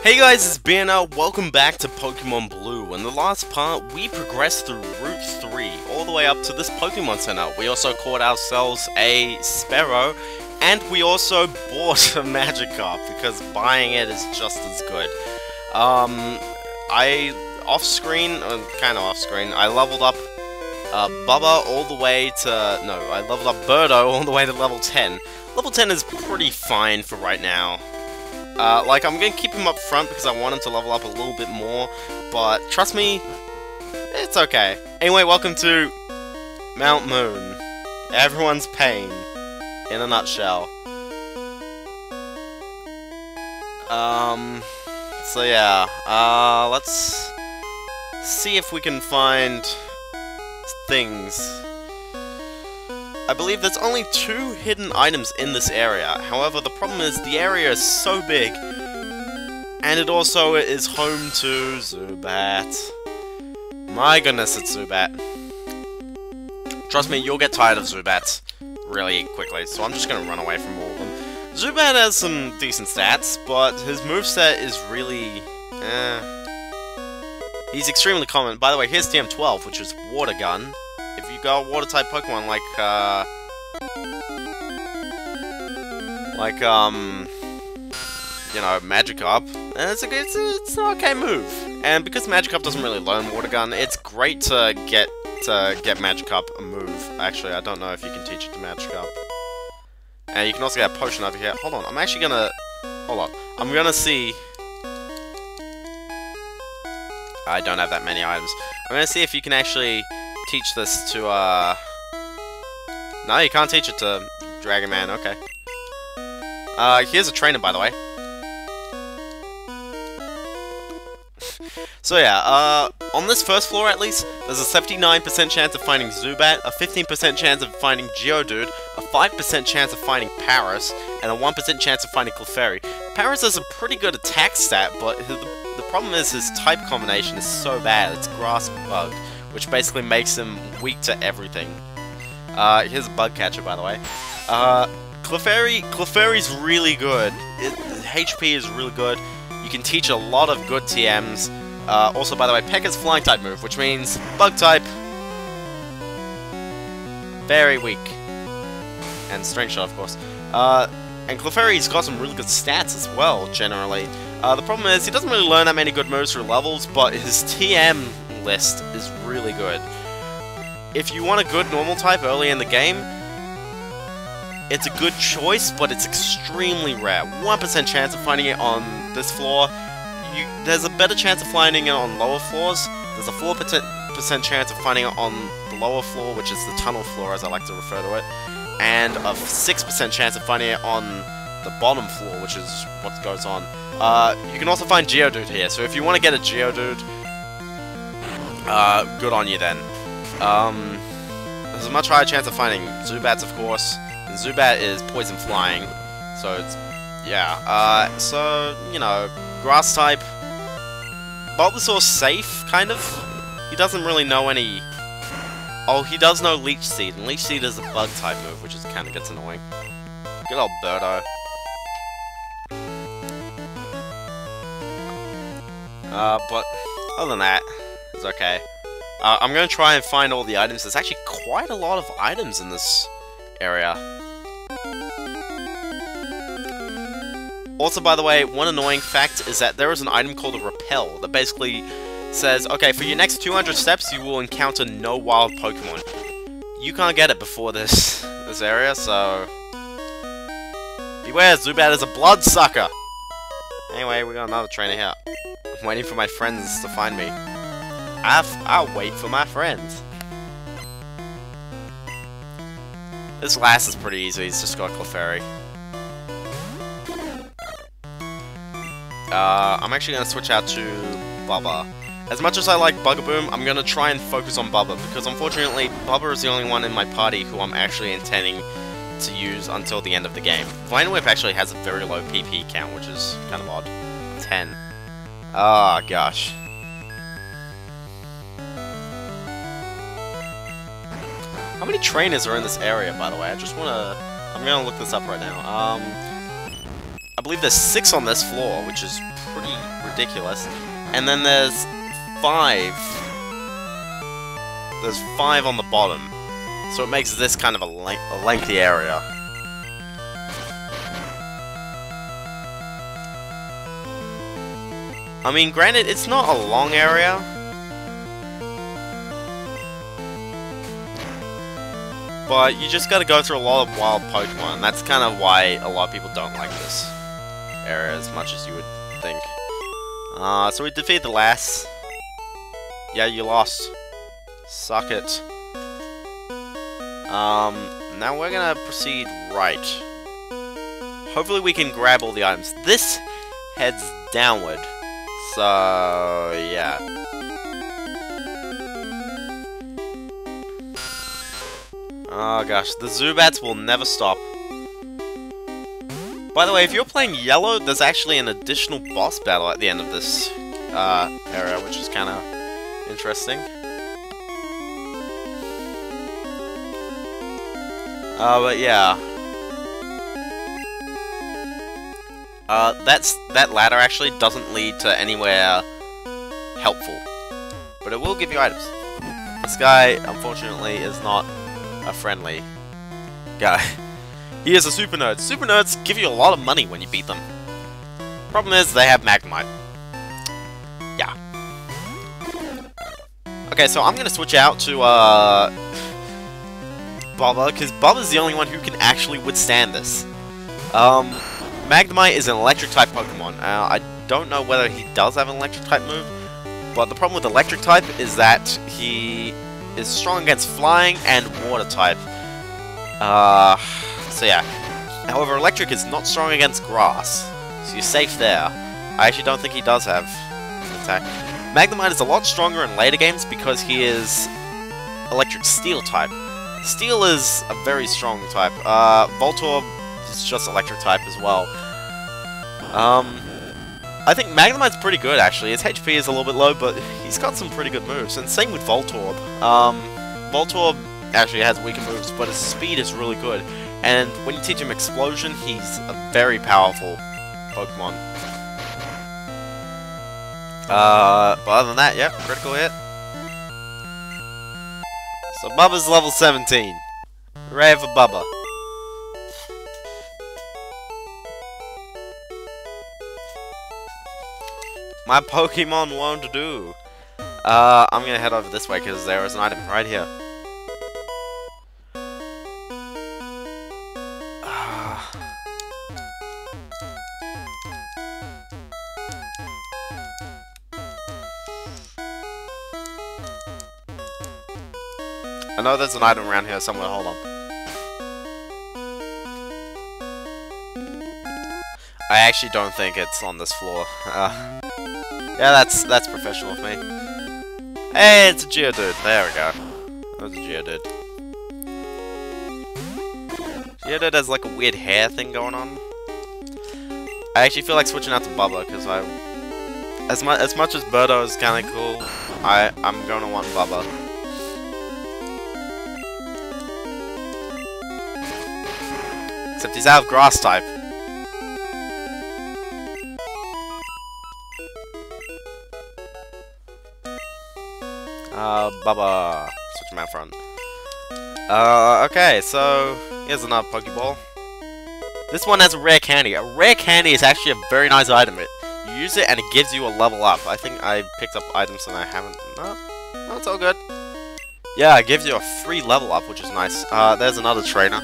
Hey guys, it's BNL. Welcome back to Pokemon Blue. In the last part, we progressed through Route 3, all the way up to this Pokemon Center. We also caught ourselves a Spearow, and we also bought a Magikarp, because buying it is just as good. Um, I, off-screen, uh, kind of off-screen, I leveled up uh, Bubba all the way to, no, I leveled up Birdo all the way to level 10. Level 10 is pretty fine for right now. Uh, like, I'm gonna keep him up front because I want him to level up a little bit more, but trust me, it's okay. Anyway, welcome to Mount Moon. Everyone's pain, in a nutshell. Um, so yeah, uh, let's see if we can find things I believe there's only two hidden items in this area. However, the problem is the area is so big, and it also is home to Zubat. My goodness, it's Zubat. Trust me, you'll get tired of Zubat really quickly, so I'm just gonna run away from all of them. Zubat has some decent stats, but his moveset is really... eh. He's extremely common. By the way, here's TM12, which is Water Gun if you got water-type Pokemon like, uh... Like, um... You know, Magikarp, it's a, it's, a, it's an okay move. And because Magikarp doesn't really learn Water Gun, it's great to get to get Magikarp a move. Actually, I don't know if you can teach it to Magikarp. And you can also get a potion over here. Hold on, I'm actually gonna... Hold on. I'm gonna see... I don't have that many items. I'm gonna see if you can actually teach this to, uh... No, you can't teach it to Dragon Man, okay. Uh, here's a trainer, by the way. so yeah, uh, on this first floor at least, there's a 79% chance of finding Zubat, a 15% chance of finding Geodude, a 5% chance of finding Paras, and a 1% chance of finding Clefairy. Paras has a pretty good attack stat, but the, the problem is his type combination is so bad, it's Grass Bug which basically makes him weak to everything. Uh, here's a bug catcher, by the way. Uh, Clefairy, Clefairy's really good. It, HP is really good. You can teach a lot of good TMs. Uh, also, by the way, Pekka's flying type move, which means bug type. Very weak. And String Shot, of course. Uh, and Clefairy's got some really good stats as well, generally. Uh, the problem is, he doesn't really learn that many good moves through levels, but his TM list is really good. If you want a good normal type early in the game, it's a good choice, but it's extremely rare. 1% chance of finding it on this floor. You, there's a better chance of finding it on lower floors. There's a 4% chance of finding it on the lower floor, which is the tunnel floor, as I like to refer to it. And a 6% chance of finding it on the bottom floor, which is what goes on. Uh, you can also find Geodude here, so if you want to get a Geodude, uh, good on you then. Um, there's a much higher chance of finding Zubats, of course. Zubat is poison flying, so it's, yeah. Uh, so, you know, grass type. Bulbasaur's safe, kind of. He doesn't really know any... Oh, he does know Leech Seed, and Leech Seed is a bug type move, which is kind of gets annoying. Good old Birdo. Uh, but other than that, it's okay. Uh, I'm going to try and find all the items. There's actually quite a lot of items in this area. Also, by the way, one annoying fact is that there is an item called a Repel that basically says, okay, for your next 200 steps, you will encounter no wild Pokemon. You can't get it before this this area, so... Beware, Zubat is a bloodsucker! Anyway, we got another trainer here. I'm waiting for my friends to find me. I've, I'll wait for my friends. This last is pretty easy, he's just got Clefairy. Uh, I'm actually going to switch out to Bubba. As much as I like Bugaboom, I'm going to try and focus on Bubba, because unfortunately, Bubba is the only one in my party who I'm actually intending to use until the end of the game. Vine Whip actually has a very low PP count, which is kind of odd. 10. Ah, oh, gosh. How many trainers are in this area, by the way? I just want to... I'm going to look this up right now. Um, I believe there's six on this floor, which is pretty ridiculous. And then there's five. There's five on the bottom. So it makes this kind of a, a lengthy area. I mean, granted, it's not a long area. But you just gotta go through a lot of wild Pokemon, that's kind of why a lot of people don't like this area as much as you would think. Uh, so we defeated the lass. Yeah, you lost. Suck it. Um, now we're gonna proceed right. Hopefully we can grab all the items. This heads downward. So, yeah. Oh gosh, the Zubats will never stop. By the way, if you're playing yellow, there's actually an additional boss battle at the end of this uh, area, which is kind of interesting. Uh, but yeah. Uh, that's that ladder actually doesn't lead to anywhere helpful, but it will give you items. This guy, unfortunately, is not a friendly guy. he is a super nerd. Super nerds give you a lot of money when you beat them. Problem is, they have Magnemite. Yeah. Okay, so I'm gonna switch out to, uh... Bubba, because Bubba's the only one who can actually withstand this. Um, is an electric-type Pokemon. Uh, I don't know whether he does have an electric-type move, but the problem with electric-type is that he is strong against flying and water-type. Uh, so yeah. However, electric is not strong against grass, so you're safe there. I actually don't think he does have an attack. Magnemite is a lot stronger in later games because he is electric steel type. Steel is a very strong type. Uh, Voltorb is just electric type as well. Um, I think Magnemite's pretty good actually. His HP is a little bit low, but he's got some pretty good moves. And same with Voltorb. Um, Voltorb actually has weaker moves, but his speed is really good. And when you teach him Explosion, he's a very powerful Pokemon. Uh, but other than that, yeah, critical hit. So Bubba's level 17. Hooray for Bubba. My Pokemon won't do. Uh, I'm gonna head over this way because there is an item right here. I know there's an item around here somewhere, hold on. I actually don't think it's on this floor. Uh, yeah, that's that's professional of me. Hey, it's a Geodude. There we go. There's a Geodude. Geodude has like a weird hair thing going on. I actually feel like switching out to Bubba because I, as much as much as Birdo is kind of cool, I I'm gonna want Bubba. Except he's out of grass type. Uh, Bubba. Switch my front. Uh, okay, so here's another Pokeball. This one has a rare candy. A rare candy is actually a very nice item. It, you use it and it gives you a level up. I think I picked up items and I haven't... No, no, it's all good. Yeah, it gives you a free level up, which is nice. Uh, there's another trainer.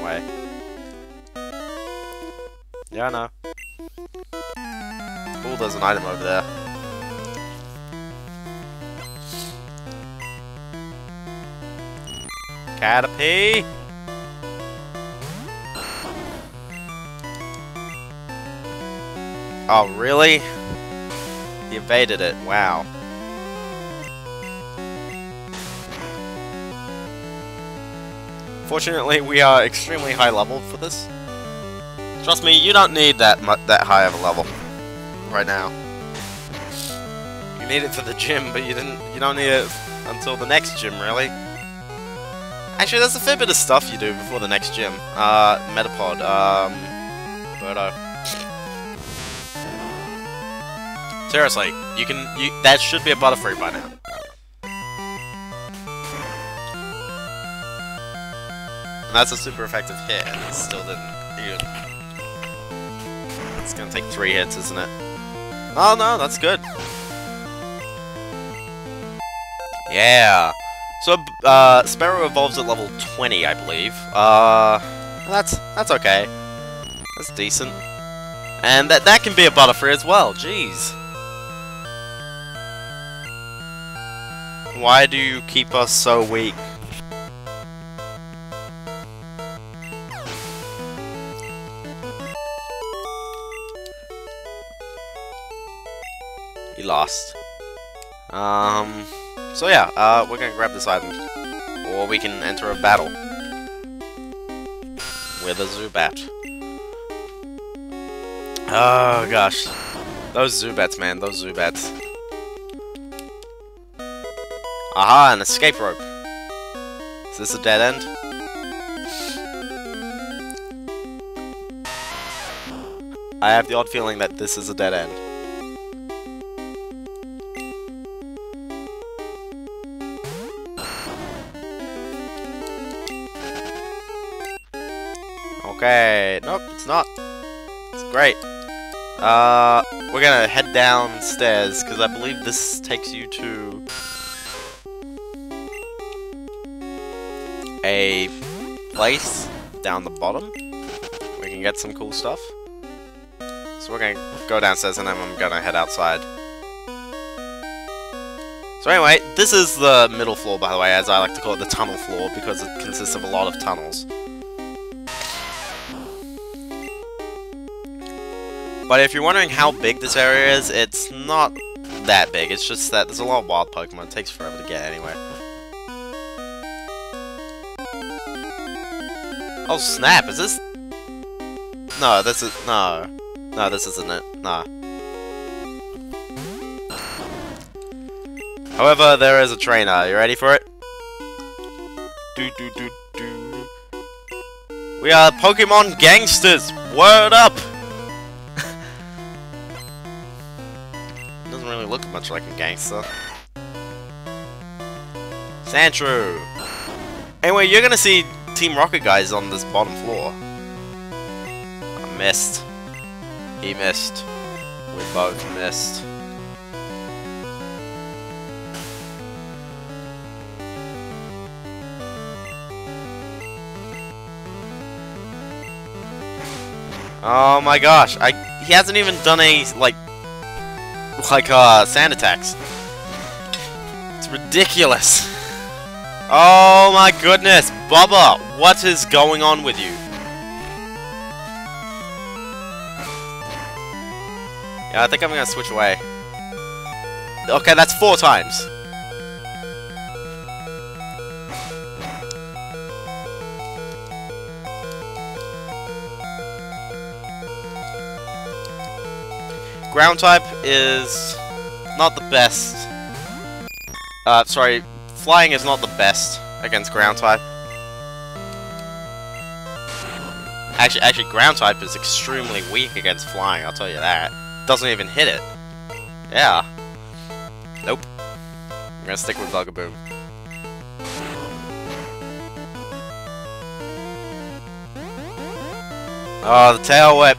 Away. Yeah, I know. Oh, there's an item over there. Caterpie! Oh, really? He evaded it, wow. Fortunately, we are extremely high level for this. Trust me, you don't need that that high of a level right now. You need it for the gym, but you didn't. You don't need it until the next gym, really. Actually, there's a fair bit of stuff you do before the next gym. Uh, Metapod. Um, Birdo. Seriously, you can. You that should be a Butterfree by now. And that's a super effective hit, and it still didn't. Even. It's gonna take three hits, isn't it? Oh no, that's good. Yeah. So, uh, Spearow evolves at level 20, I believe. Uh, that's that's okay. That's decent. And that that can be a Butterfree as well. Jeez. Why do you keep us so weak? Lost. Um, so yeah, uh, we're gonna grab this item. Or we can enter a battle. With a Zubat. Oh gosh. Those Zubats, man, those Zubats. Aha, an escape rope. Is this a dead end? I have the odd feeling that this is a dead end. Okay, nope, it's not. It's great. Uh, we're gonna head downstairs, because I believe this takes you to... a place down the bottom. We can get some cool stuff. So we're gonna go downstairs and then I'm gonna head outside. So anyway, this is the middle floor, by the way, as I like to call it, the tunnel floor, because it consists of a lot of tunnels. But if you're wondering how big this area is, it's not that big. It's just that there's a lot of wild Pokemon. It takes forever to get anyway. Oh snap, is this... No, this is... No. No, this isn't it. Nah. However, there is a trainer. Are you ready for it? Do do do do. We are Pokemon gangsters! Word up! Look much like a gangster. Sandshrew! Anyway, you're gonna see Team Rocket guys on this bottom floor. I missed. He missed. We both missed. Oh my gosh, I he hasn't even done a like like uh sand attacks. It's ridiculous. Oh my goodness, Bubba, what is going on with you? Yeah, I think I'm gonna switch away. Okay, that's four times. Ground type is not the best. Uh, sorry, flying is not the best against ground type. Actually, actually, ground type is extremely weak against flying. I'll tell you that. Doesn't even hit it. Yeah. Nope. I'm gonna stick with Bugaboo. Oh, the tail whip.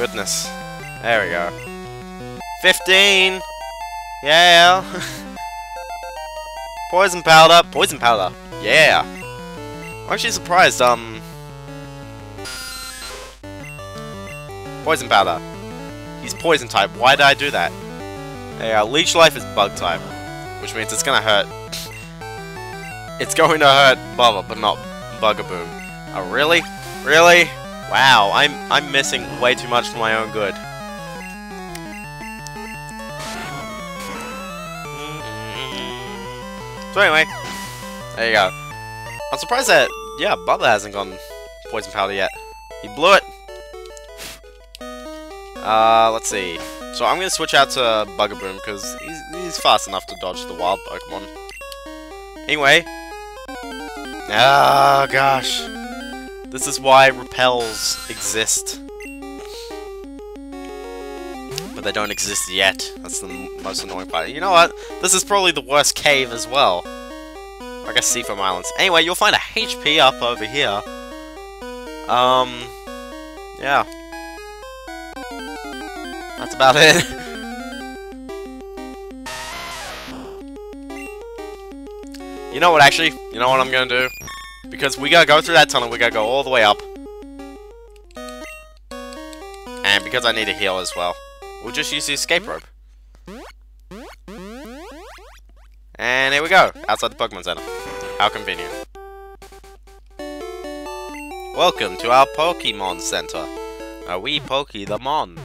Goodness. There we go. 15! Yeah! Poison powder! Poison powder! Yeah! I'm actually surprised, um... Poison powder. He's poison type. Why did I do that? Yeah, leech life is bug type. Which means it's gonna hurt. it's going to hurt Bubba, but not Bugaboo. Oh, really? Really? Wow, I'm I'm missing way too much for my own good. So anyway, there you go. I'm surprised that, yeah, Bubba hasn't gone Poison Powder yet. He blew it. Uh, let's see. So I'm gonna switch out to Bugaboom, because he's, he's fast enough to dodge the wild Pokemon. Anyway. Oh gosh. This is why repels exist. But they don't exist yet. That's the most annoying part. You know what? This is probably the worst cave as well. I guess Seafoam Islands. Anyway, you'll find a HP up over here. Um, yeah. That's about it. you know what, actually? You know what I'm gonna do? Because we gotta go through that tunnel, we gotta go all the way up. And because I need a heal as well, we'll just use the escape rope. And here we go, outside the Pokemon Center. How convenient. Welcome to our Pokemon Center. Are we Poke the Mon?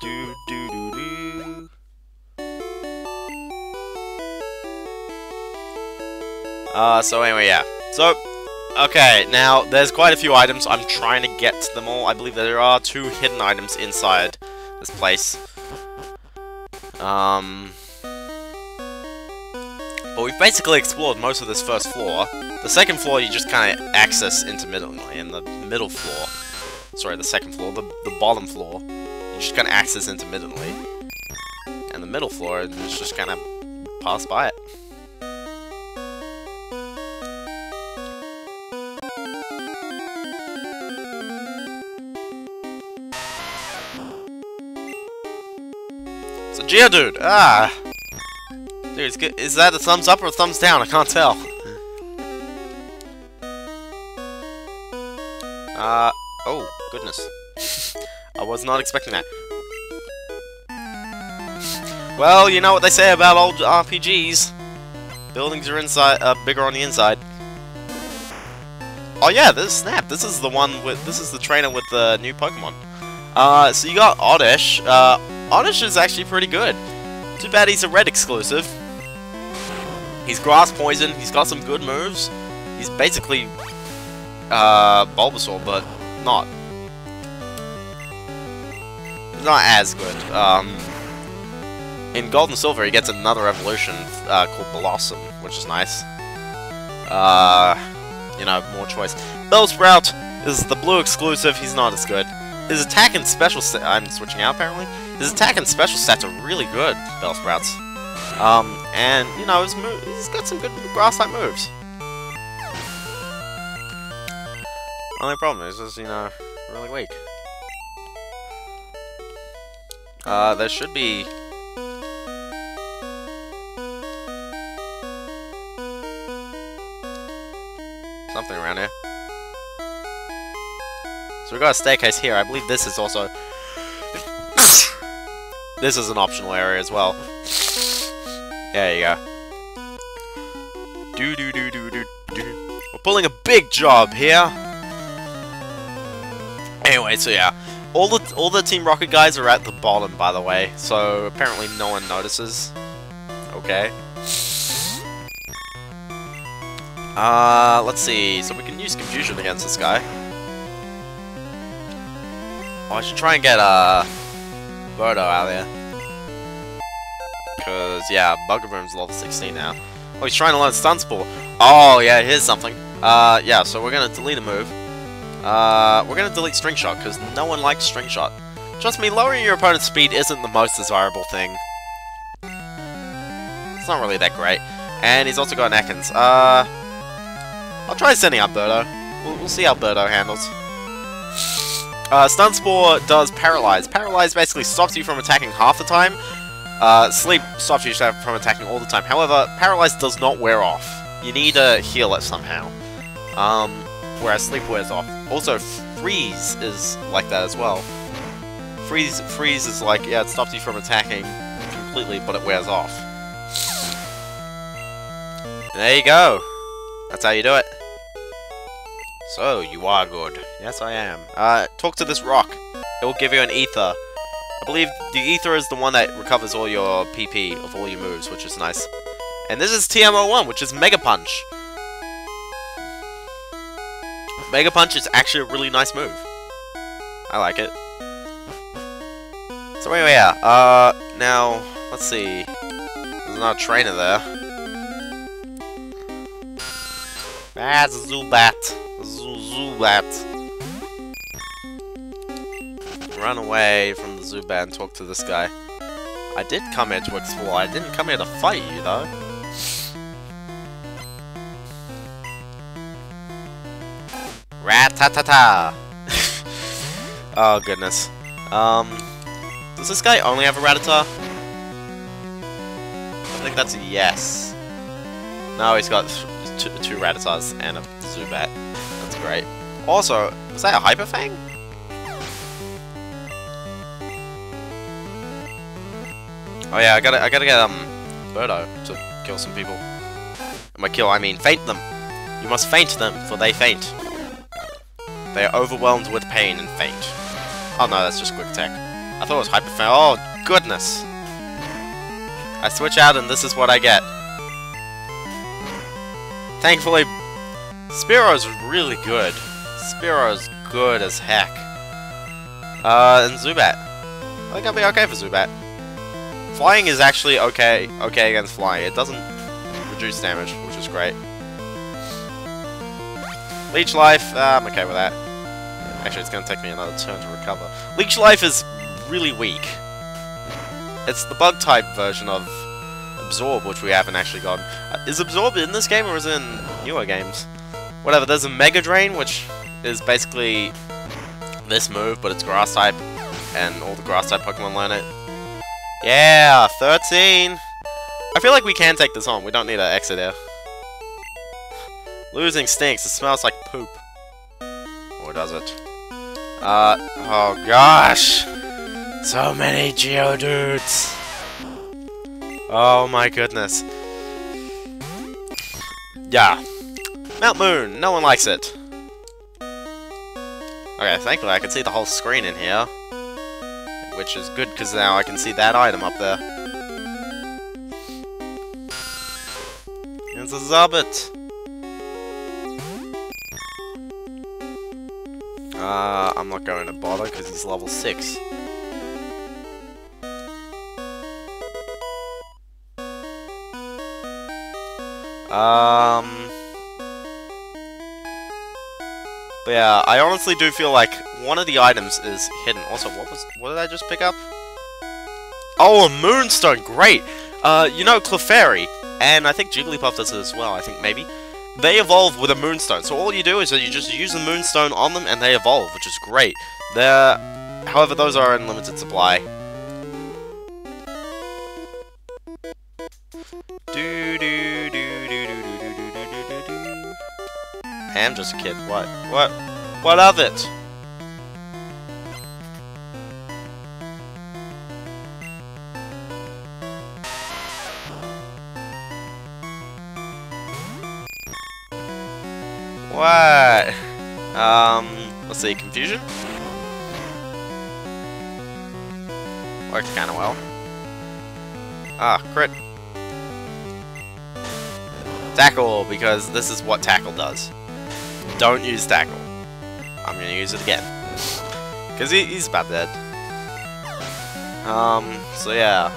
Do do do do. Uh, so anyway, yeah. So, okay, now, there's quite a few items. I'm trying to get to them all. I believe there are two hidden items inside this place. Um... But we've basically explored most of this first floor. The second floor you just kind of access intermittently, and the middle floor... Sorry, the second floor, the, the bottom floor, you just kind of access intermittently. And the middle floor, you just kind of pass by it. Geodude! Ah! Dude, is that a thumbs up or a thumbs down? I can't tell. Uh, oh, goodness. I was not expecting that. Well, you know what they say about old RPGs. Buildings are inside, uh, bigger on the inside. Oh yeah, this Snap. This is the one with, this is the trainer with the new Pokemon. Uh, so you got Oddish. Uh, Oddish is actually pretty good. Too bad he's a red exclusive. He's grass poison, he's got some good moves. He's basically uh, Bulbasaur, but not. Not as good. Um, in Gold and Silver, he gets another evolution uh, called Bellossom, which is nice. Uh, you know, more choice. Bellsprout is the blue exclusive, he's not as good. His attack and special I'm switching out, apparently. His attack and special stats are really good, Bellsprouts. Um, and, you know, his he's got some good grass-type moves. Only problem is, is, you know, really weak. Uh, there should be... Something around here. So we got a staircase here. I believe this is also... this is an optional area as well. There you go. Do do do do do do. We're pulling a big job here. Anyway, so yeah, all the all the Team Rocket guys are at the bottom, by the way. So apparently no one notices. Okay. Uh, let's see. So we can use confusion against this guy. Oh, I should try and get uh Birdo out there. Because, yeah, Bugaboom's level 16 now. Oh, he's trying to learn Stun Spore. Oh, yeah, here's something. Uh, yeah, so we're gonna delete a move. Uh, we're gonna delete String Shot, because no one likes String Shot. Trust me, lowering your opponent's speed isn't the most desirable thing. It's not really that great. And he's also got an Ekans. Uh, I'll try sending up Birdo. We'll, we'll see how Birdo handles. Uh, Stun Spore does Paralyze. Paralyze basically stops you from attacking half the time, uh, sleep stops you from attacking all the time. However, Paralyze does not wear off. You need to heal it somehow. Um, whereas Sleep wears off. Also, Freeze is like that as well. Freeze, freeze is like, yeah, it stops you from attacking completely, but it wears off. And there you go. That's how you do it. So, you are good. Yes, I am. Uh, talk to this rock. It will give you an ether. I believe the Ether is the one that recovers all your PP of all your moves, which is nice. And this is TM01, which is Mega Punch. Mega Punch is actually a really nice move. I like it. So anyway, yeah, uh, now, let's see. There's another trainer there. That's Zubat. Zubat. Run away from the Zubat and talk to this guy. I did come here to explore. I didn't come here to fight you, though. Rat-ta-ta-ta! oh, goodness. Um, does this guy only have a Rattata? I think that's a yes. No, he's got two, two Rattatas and a Zubat. Great. Also, was that a Hyper Fang? Oh yeah, I gotta, I gotta get um, Birdo to kill some people. And by kill, I mean faint them. You must faint them, for they faint. They are overwhelmed with pain and faint. Oh no, that's just quick attack. I thought it was Hyper Fang. Oh goodness! I switch out and this is what I get. Thankfully, Spearow's really good. Spearow's good as heck. Uh, and Zubat. I think I'll be okay for Zubat. Flying is actually okay, okay against flying. It doesn't reduce damage, which is great. Leech Life, uh, I'm okay with that. Actually, it's going to take me another turn to recover. Leech Life is really weak. It's the bug-type version of Absorb, which we haven't actually gotten. Uh, is Absorb in this game, or is it in newer games? Whatever, there's a Mega Drain, which is basically this move, but it's Grass-type, and all the Grass-type Pokemon learn it. Yeah, 13! I feel like we can take this on. We don't need to exit here. Losing stinks. It smells like poop. Or does it? Uh, oh gosh! So many Geodudes! Oh my goodness. Yeah. Mount Moon, no one likes it. Okay, thankfully I can see the whole screen in here which is good because now I can see that item up there. It's a Zubat! Uh, I'm not going to bother because he's level 6. Um... But yeah, I honestly do feel like one of the items is hidden. Also, what was what did I just pick up? Oh, a Moonstone! Great! Uh, you know, Clefairy, and I think Jigglypuff does it as well, I think, maybe. They evolve with a Moonstone, so all you do is that you just use the Moonstone on them and they evolve, which is great. They're... However, those are in limited supply. I am just a kid. What? What? What of it? What? Um, let's see, confusion? Worked kinda well. Ah, crit. Tackle, because this is what Tackle does. Don't use Tackle. I'm gonna use it again. Because he, he's about dead. Um, so yeah.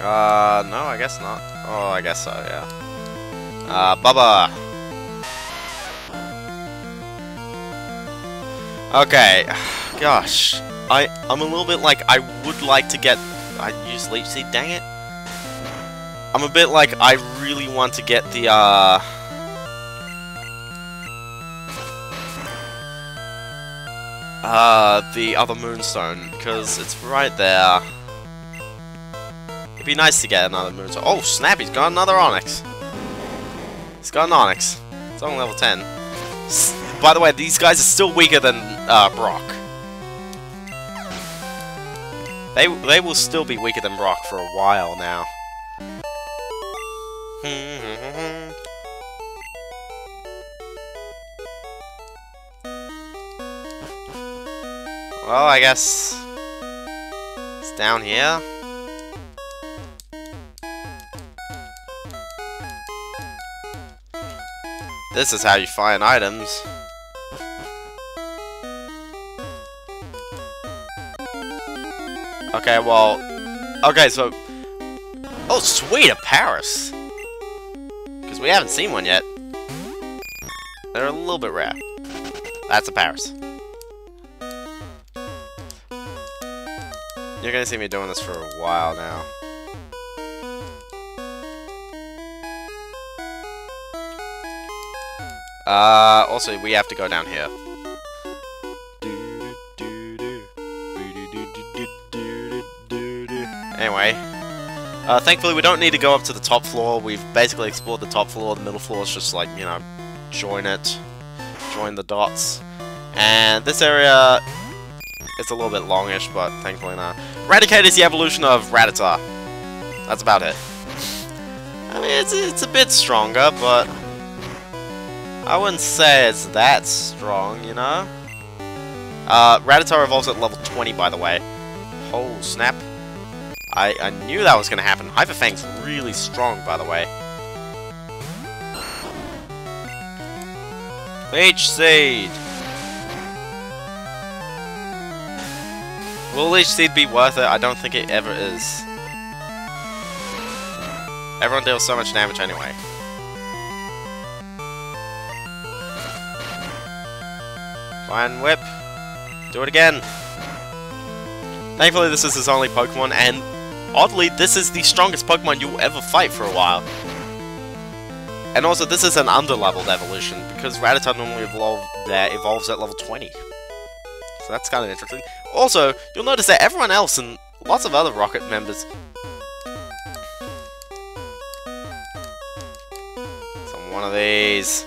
Uh, no, I guess not. Oh, I guess so, yeah. Uh, Bubba! Okay, gosh. I, I'm a little bit like, I would like to get... I use Leech Seed, dang it. I'm a bit like, I really want to get the, uh... Uh, the other Moonstone, because it's right there. It'd be nice to get another Moonstone. Oh, snap, he's got another Onix. He's got an Onix. It's only level 10. By the way, these guys are still weaker than uh, Brock. They, they will still be weaker than Brock for a while now. well, I guess... It's down here. This is how you find items. Okay, well... Okay, so... Oh, sweet, a Paras! Because we haven't seen one yet. They're a little bit rare. That's a Paras. You're gonna see me doing this for a while now. Uh, also, we have to go down here. Anyway. Uh, thankfully, we don't need to go up to the top floor. We've basically explored the top floor. The middle floor is just like, you know, join it. Join the dots. And this area is a little bit longish, but thankfully not. Raticate is the evolution of Rattata. That's about it. I mean, it's, it's a bit stronger, but I wouldn't say it's that strong, you know? Uh, Rattata evolves at level 20, by the way. Oh, snap. I, I knew that was going to happen. Hyper Fang's really strong, by the way. Leech Seed! Will Leech Seed be worth it? I don't think it ever is. Everyone deals so much damage anyway. Vine Whip. Do it again. Thankfully, this is his only Pokemon, and oddly, this is the strongest Pokemon you will ever fight for a while. And also, this is an under-leveled evolution, because Rattata normally uh, evolves at level 20. So that's kind of interesting. Also, you'll notice that everyone else and lots of other Rocket members... So one of these...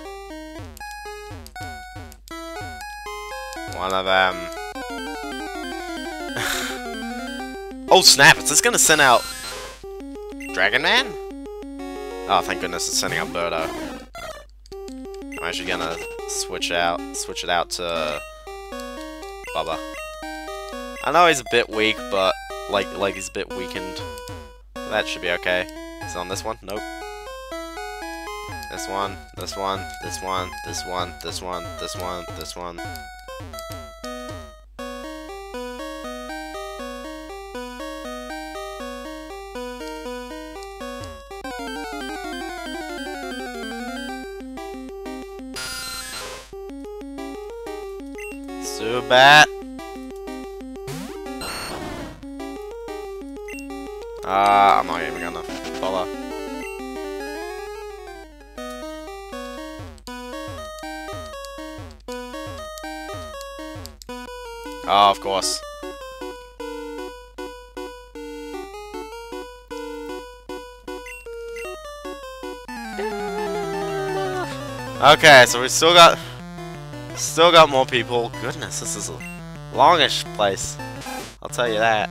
One of them. Oh snap, is this gonna send out... Dragon Man? Oh, thank goodness it's sending out Birdo. I'm actually gonna switch out, switch it out to... Bubba. I know he's a bit weak, but like like he's a bit weakened. That should be okay. Is on this one? Nope. This one, this one, this one, this one, this one, this one, this one. Zubat. Uh, I'm not even gonna bother. Oh, of course. Okay, so we still got still got more people. Goodness, this is a longish place. I'll tell you that.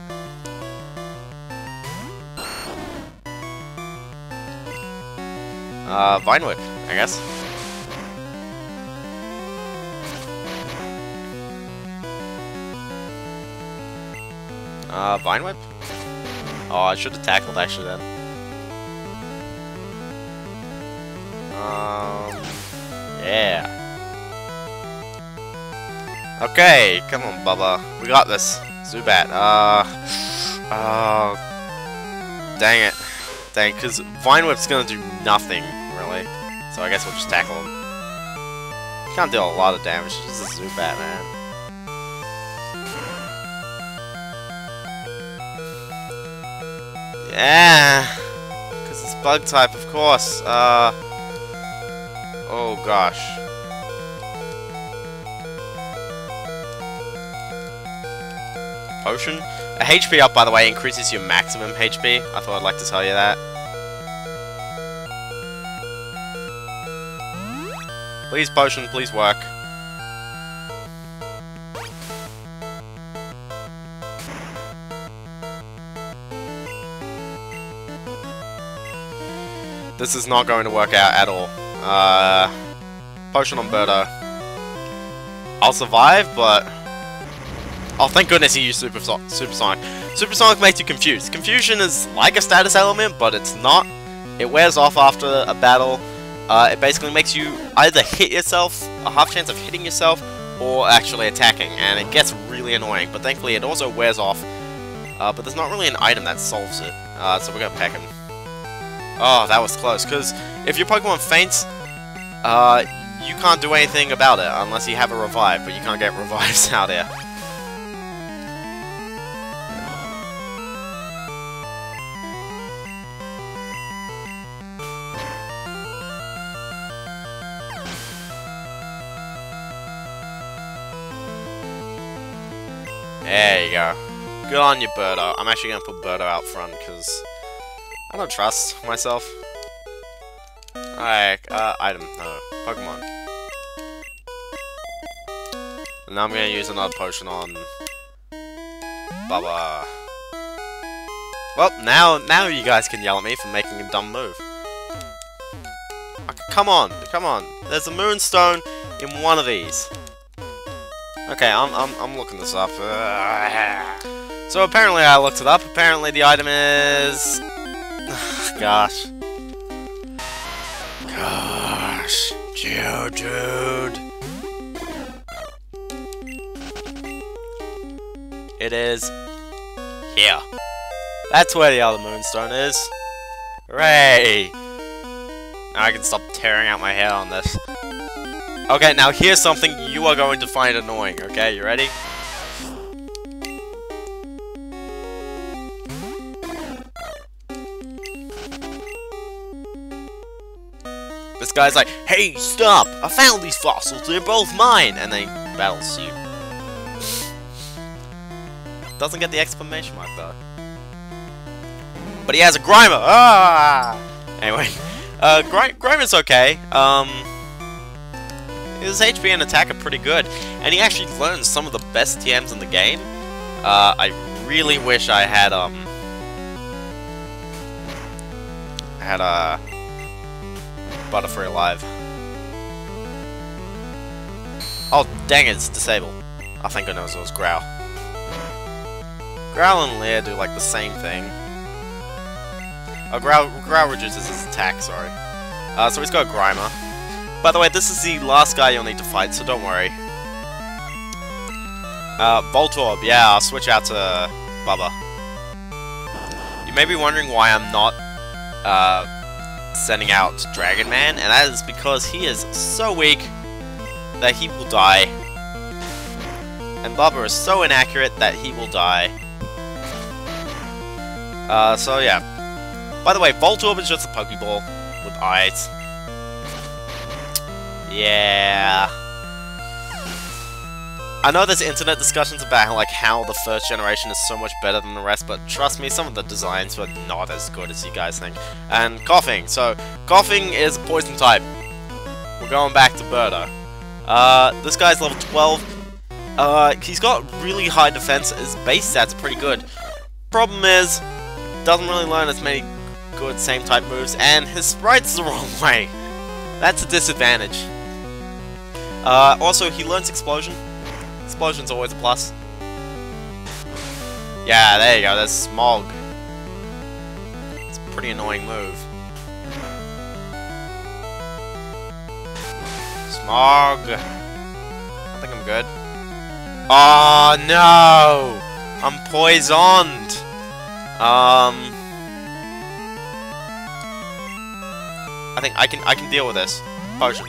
Uh, Vine Whip, I guess. Uh, Vine Whip? Oh, I should have tackled actually then. Okay, come on, Bubba. We got this. Zubat. Uh, uh, dang it. Dang, because Vine Whip's gonna do nothing, really. So I guess we'll just tackle him. Can't deal a lot of damage, this is Zubat, man. Yeah, because it's bug type, of course. Uh, oh gosh. Potion? A HP up, by the way, increases your maximum HP. I thought I'd like to tell you that. Please, potion, please work. This is not going to work out at all. Uh, potion on Birdo. I'll survive, but Oh, thank goodness he used Super Supersonic. Supersonic makes you confused. Confusion is like a status ailment, but it's not. It wears off after a battle. Uh, it basically makes you either hit yourself, a half chance of hitting yourself, or actually attacking, and it gets really annoying. But thankfully, it also wears off. Uh, but there's not really an item that solves it, uh, so we're gonna pack him. Oh, that was close, because if your Pokemon faints, uh, you can't do anything about it unless you have a revive, but you can't get revives out here. There you go. Good on you, Birdo. I'm actually gonna put Birdo out front, because I don't trust myself. Alright, uh, item. No, Pokemon. And now I'm gonna use another potion on... Baba. Well, now, now you guys can yell at me for making a dumb move. come on, come on. There's a moonstone in one of these. Okay, I'm, I'm, I'm looking this up. So apparently I looked it up. Apparently the item is... Gosh. Gosh. Geodude. It is here. That's where the other moonstone is. Hooray! Now I can stop tearing out my hair on this. Okay, now here's something you are going to find annoying, okay? You ready? This guy's like, Hey, stop! I found these fossils, they're both mine! And they he battles you. Doesn't get the exclamation mark, though. But he has a Grimer! Ah! Anyway, uh, Grimer's okay. Um, his HP and attack are pretty good, and he actually learns some of the best TMs in the game. Uh, I really wish I had, um... I had, uh... Butterfree alive. Oh, dang it, it's disabled. I think I know it was Growl. Growl and Leer do, like, the same thing. Oh, Growl, Growl reduces his attack, sorry. Uh, so he's got Grimer. By the way, this is the last guy you'll need to fight, so don't worry. Uh, Voltorb, yeah, I'll switch out to Bubba. You may be wondering why I'm not, uh, sending out Dragon Man, and that is because he is so weak that he will die. And Bubba is so inaccurate that he will die. Uh, so yeah. By the way, Voltorb is just a Pokeball with eyes. Yeah. I know there's internet discussions about like how the first generation is so much better than the rest, but trust me, some of the designs were not as good as you guys think. And Koffing, So, Koffing is a poison type. We're going back to Birdo. Uh, this guy's level 12. Uh, he's got really high defense. His base stats are pretty good. Problem is, doesn't really learn as many good same type moves, and his sprite's the wrong way. That's a disadvantage. Uh, also, he learns Explosion. Explosion's always a plus. Yeah, there you go, that's Smog. It's a pretty annoying move. Smog! I think I'm good. Oh no! I'm poisoned! Um... I think I can I can deal with this. Potion.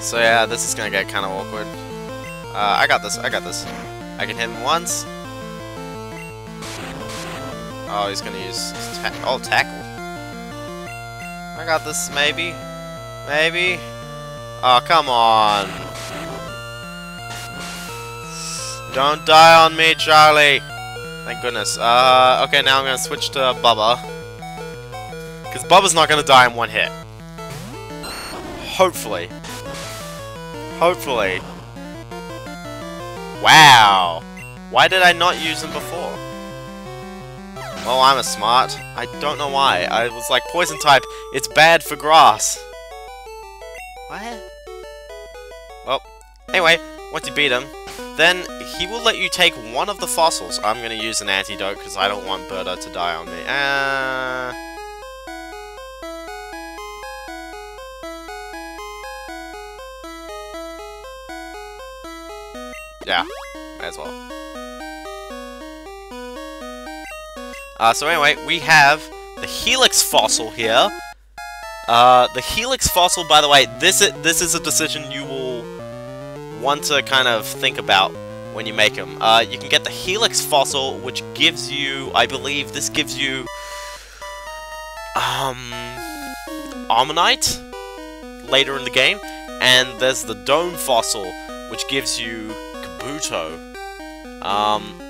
So yeah, this is gonna get kind of awkward. Uh, I got this, I got this. I can hit him once. Oh, he's gonna use ta oh, tackle. I got this, maybe? Maybe? Oh, come on. Don't die on me, Charlie! Thank goodness. Uh, okay, now I'm gonna switch to Bubba. Because Bubba's not gonna die in one hit. Hopefully. Hopefully. Wow! Why did I not use them before? Well, I'm a smart. I don't know why. I was like, poison type, it's bad for grass. What? Well, anyway, once you beat him, then he will let you take one of the fossils. I'm going to use an antidote because I don't want Berta to die on me. Uh... Yeah, might as well. Uh, so anyway, we have the Helix fossil here. Uh, the Helix fossil, by the way, this is, this is a decision you will want to kind of think about when you make them. Uh, you can get the Helix fossil, which gives you, I believe, this gives you, um, later in the game, and there's the Dome fossil, which gives you Kabuto. Um,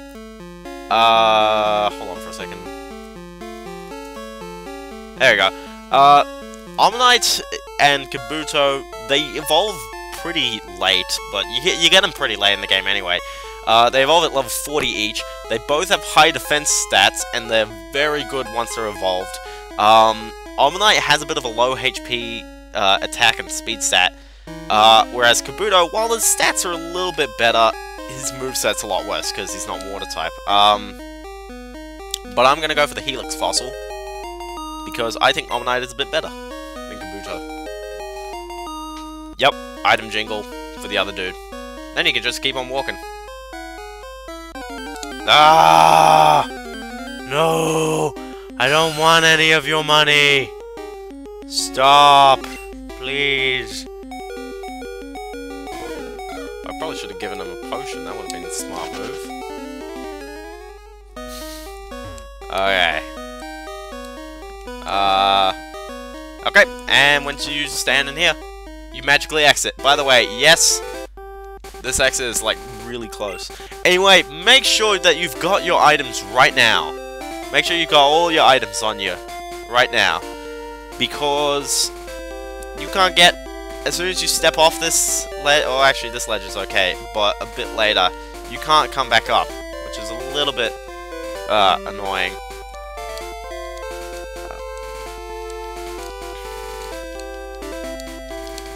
uh, hold on for a second. There we go. Uh, Omanyte and Kabuto, they evolve pretty late, but you get, you get them pretty late in the game anyway. Uh, they evolve at level 40 each. They both have high defense stats, and they're very good once they're evolved. Um, Omanyte has a bit of a low HP uh, attack and speed stat, uh, whereas Kabuto, while his stats are a little bit better, his moveset's a lot worse because he's not water type. Um, but I'm going to go for the Helix Fossil, because I think Omanyte is a bit better than Kabuto. Yep, item jingle for the other dude. Then you can just keep on walking. Ah! No! I don't want any of your money! Stop! Please! I probably should have given him a potion, that would have been a smart move. okay. Uh... Okay, and once you stand in here, you magically exit. By the way, yes, this exit is like really close. Anyway, make sure that you've got your items right now. Make sure you've got all your items on you right now. Because you can't get, as soon as you step off this ledge, or actually this ledge is okay, but a bit later, you can't come back up, which is a little bit uh, annoying.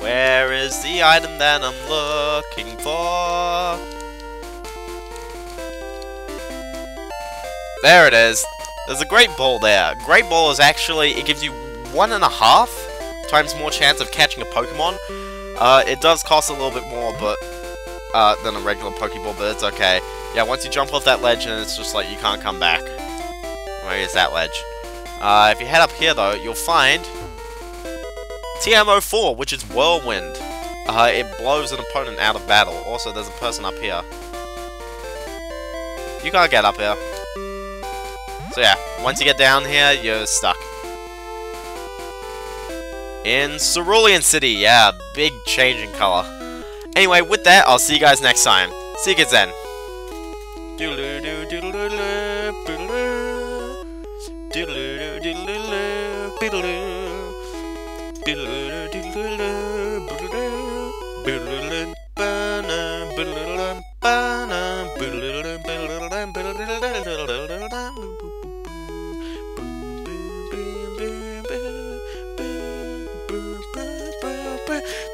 Where is the item that I'm looking for? There it is. There's a Great Ball there. Great Ball is actually, it gives you one and a half times more chance of catching a Pokemon. Uh, it does cost a little bit more, but, uh, than a regular Pokeball, but it's okay. Yeah, once you jump off that ledge, and it's just like you can't come back. Where is that ledge? Uh, if you head up here, though, you'll find TM04, which is Whirlwind. Uh, it blows an opponent out of battle. Also, there's a person up here. You can't get up here. So yeah, once you get down here, you're stuck. In Cerulean City, yeah, big change in color. Anyway, with that, I'll see you guys next time. See you kids then.